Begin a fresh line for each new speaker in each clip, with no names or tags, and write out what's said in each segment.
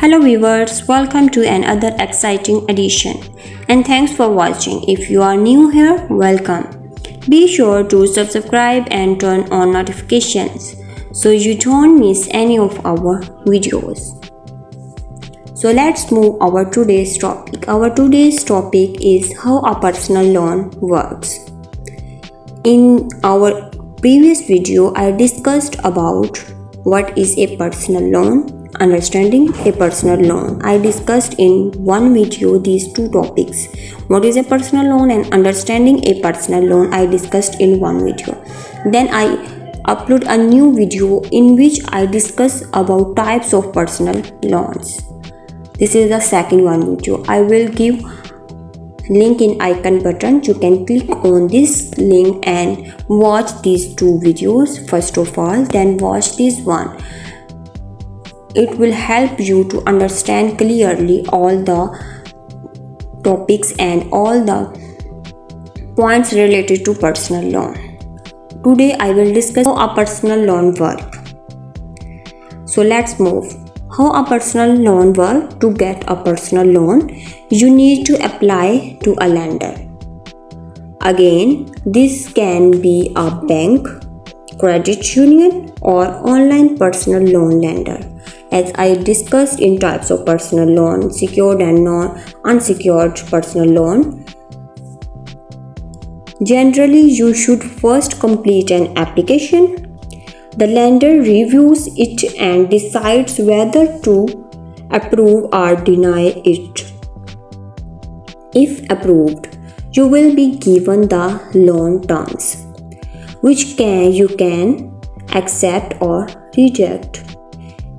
Hello viewers, welcome to another exciting edition and thanks for watching. If you are new here, welcome. Be sure to subscribe and turn on notifications so you don't miss any of our videos. So let's move our today's topic. Our today's topic is how a personal loan works. In our previous video, I discussed about what is a personal loan understanding a personal loan. I discussed in one video these two topics. What is a personal loan and understanding a personal loan? I discussed in one video. Then i upload a new video in which i discuss about types of personal loans. This is the second one video. I will give link in icon button. You can click on this link and watch these two videos first of all then watch this one it will help you to understand clearly all the topics and all the points related to personal loan. Today I will discuss how a personal loan work. So let's move. How a personal loan work to get a personal loan you need to apply to a lender. Again this can be a bank, credit union or online personal loan lender as I discussed in types of personal loan, secured and non-unsecured personal loan. Generally, you should first complete an application. The lender reviews it and decides whether to approve or deny it. If approved, you will be given the loan terms, which can you can accept or reject.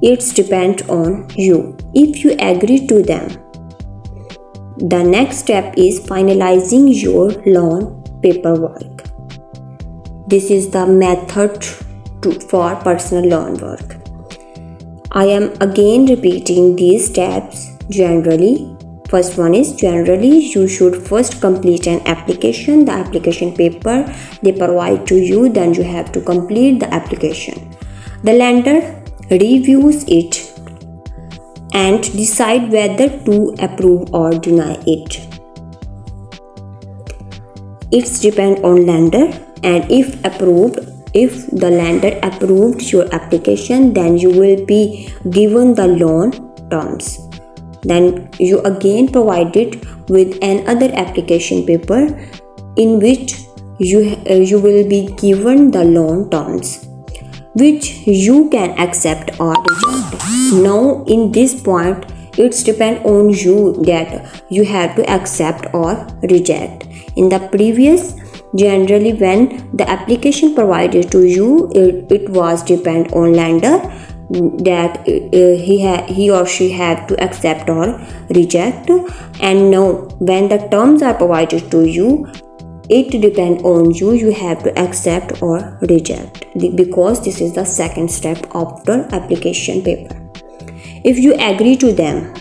It's depend on you if you agree to them. The next step is finalizing your loan paperwork. This is the method to, for personal loan work. I am again repeating these steps generally. First one is generally you should first complete an application, the application paper they provide to you, then you have to complete the application. The lender reviews it and decide whether to approve or deny it. It's depend on lender and if approved if the lender approved your application then you will be given the loan terms then you again provided with another application paper in which you uh, you will be given the loan terms which you can accept or reject. Now in this point it's depend on you that you have to accept or reject. In the previous generally when the application provided to you it, it was depend on lender that uh, he ha- he or she had to accept or reject and now when the terms are provided to you it depend on you. You have to accept or reject because this is the second step of the application paper. If you agree to them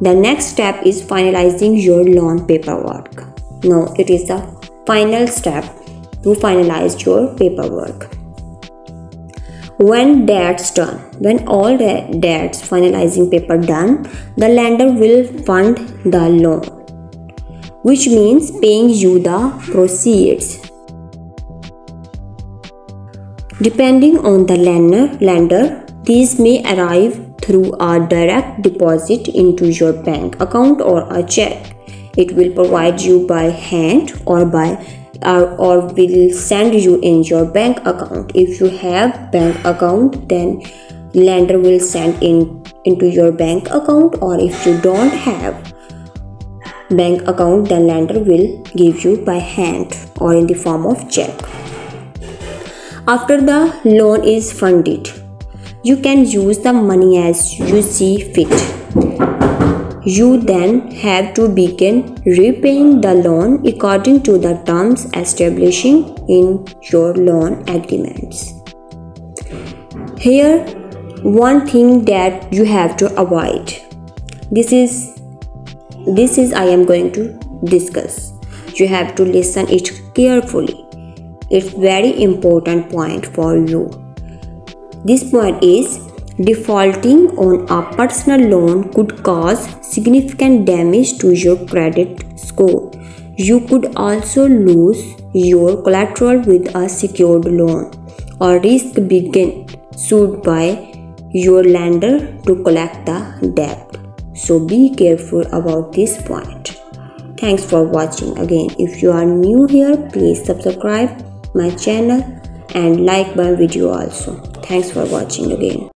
the next step is finalizing your loan paperwork. Now it is the final step to finalize your paperwork. When that's done when all the debts finalizing paper done the lender will fund the loan which means paying you the proceeds. Depending on the lender, lender, these may arrive through a direct deposit into your bank account or a check. It will provide you by hand or by or, or will send you in your bank account. If you have bank account, then lender will send in into your bank account or if you don't have bank account then lender will give you by hand or in the form of check. After the loan is funded, you can use the money as you see fit. You then have to begin repaying the loan according to the terms establishing in your loan agreements. Here, one thing that you have to avoid. This is this is I am going to discuss. You have to listen it carefully. It's very important point for you. This point is Defaulting on a personal loan could cause significant damage to your credit score. You could also lose your collateral with a secured loan or risk being sued by your lender to collect the debt. So be careful about this point. Thanks for watching. Again, if you are new here, please subscribe my channel and like my video also. Thanks for watching again.